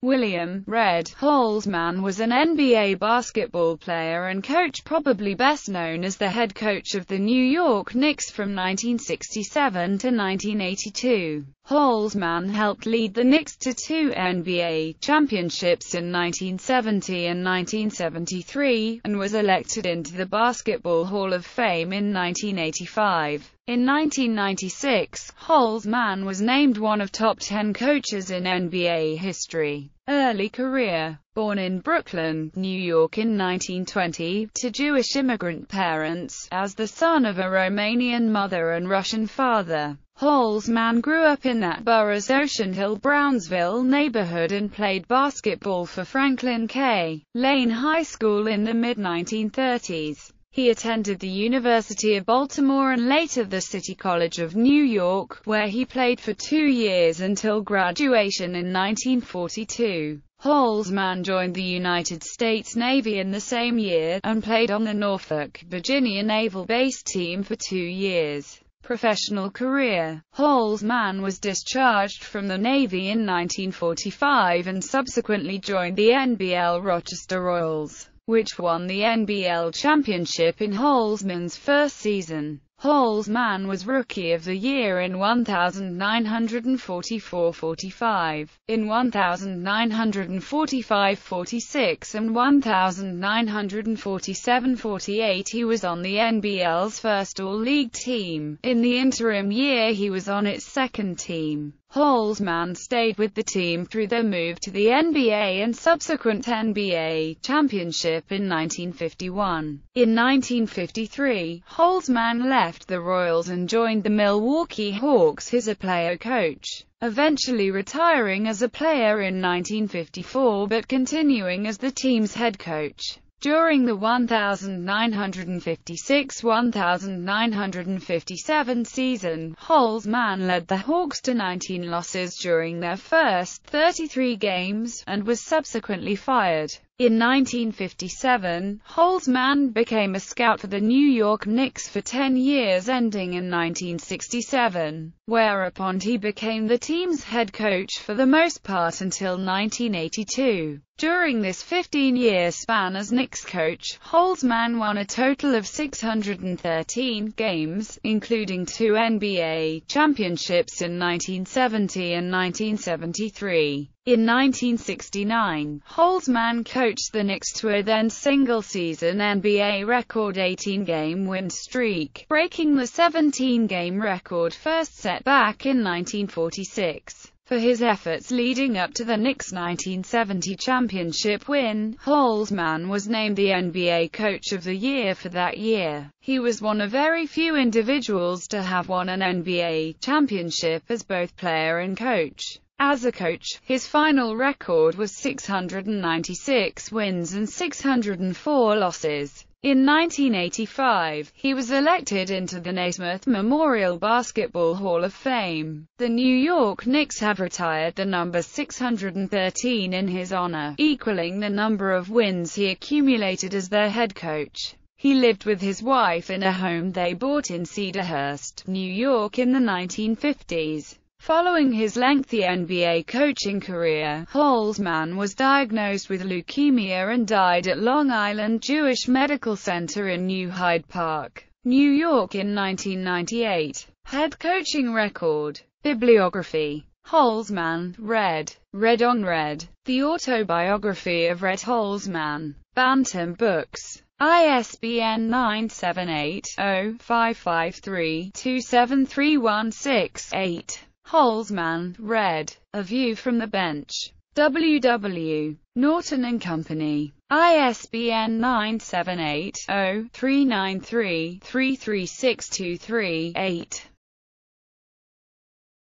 William Red Holzman was an NBA basketball player and coach probably best known as the head coach of the New York Knicks from 1967 to 1982. Holzman helped lead the Knicks to two NBA championships in 1970 and 1973, and was elected into the Basketball Hall of Fame in 1985. In 1996, Holzman was named one of top 10 coaches in NBA history. Early career Born in Brooklyn, New York in 1920, to Jewish immigrant parents, as the son of a Romanian mother and Russian father. Holzman grew up in that borough's Ocean Hill-Brownsville neighborhood and played basketball for Franklin K. Lane High School in the mid-1930s. He attended the University of Baltimore and later the City College of New York, where he played for two years until graduation in 1942. Holzman joined the United States Navy in the same year, and played on the Norfolk, Virginia Naval Base team for two years. Professional career Holzman was discharged from the Navy in 1945 and subsequently joined the NBL Rochester Royals which won the NBL championship in Holzman's first season. Holzman was Rookie of the Year in 1944-45, in 1945-46 and 1947-48 he was on the NBL's first All-League team. In the interim year he was on its second team. Holzman stayed with the team through their move to the NBA and subsequent NBA championship in 1951. In 1953, Holzman left the Royals and joined the Milwaukee Hawks as a player-coach, eventually retiring as a player in 1954 but continuing as the team's head coach. During the 1956-1957 season, Holzman led the Hawks to 19 losses during their first 33 games, and was subsequently fired. In 1957, Holzman became a scout for the New York Knicks for 10 years ending in 1967, whereupon he became the team's head coach for the most part until 1982. During this 15-year span as Knicks coach, Holzman won a total of 613 games, including two NBA championships in 1970 and 1973. In 1969, Holzman coached the Knicks to a then single-season NBA record 18-game win streak, breaking the 17-game record first set back in 1946. For his efforts leading up to the Knicks' 1970 championship win, Holzman was named the NBA Coach of the Year for that year. He was one of very few individuals to have won an NBA championship as both player and coach. As a coach, his final record was 696 wins and 604 losses. In 1985, he was elected into the Naismith Memorial Basketball Hall of Fame. The New York Knicks have retired the number 613 in his honor, equaling the number of wins he accumulated as their head coach. He lived with his wife in a home they bought in Cedarhurst, New York in the 1950s. Following his lengthy NBA coaching career, Holzman was diagnosed with leukemia and died at Long Island Jewish Medical Center in New Hyde Park, New York in 1998. Head coaching record. Bibliography. Holzman, Red. Red on Red. The Autobiography of Red Holzman. Bantam Books. ISBN 978-0-553-27316-8. Holzman, Red. A View from the Bench. W.W. Norton and Company. ISBN 978 0 393 33623 8.